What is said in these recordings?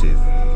perspective.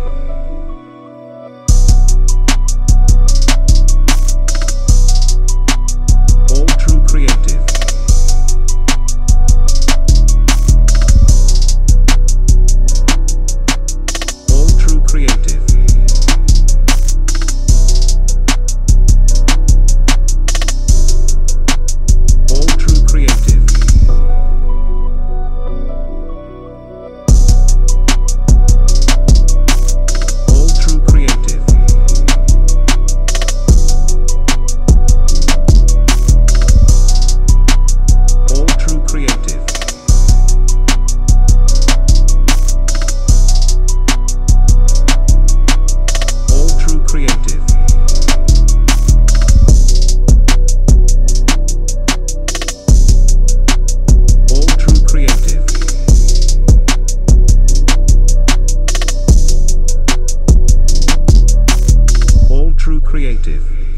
Perspective.